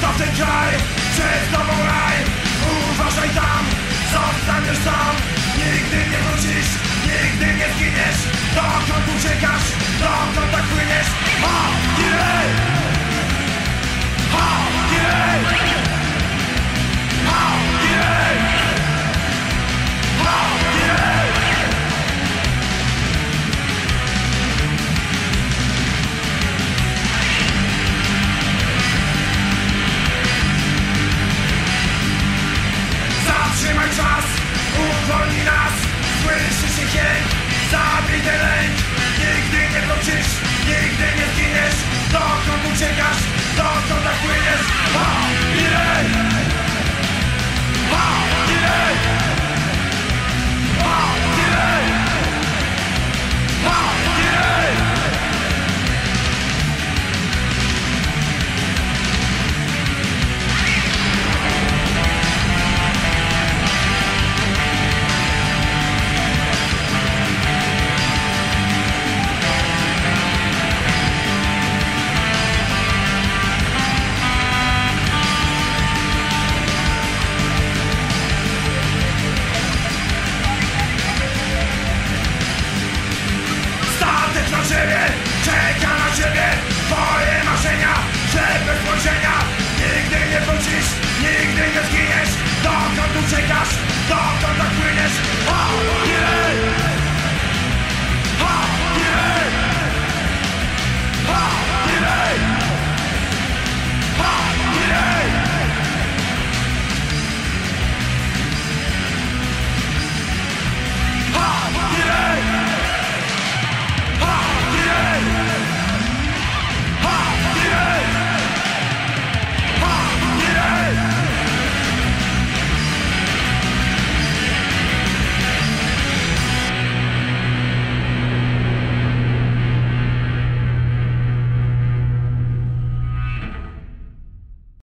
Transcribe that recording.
to ten kraj, przed tobą raj. Uważaj tam, zostaniesz sam. thought of the greatest power. Yeah.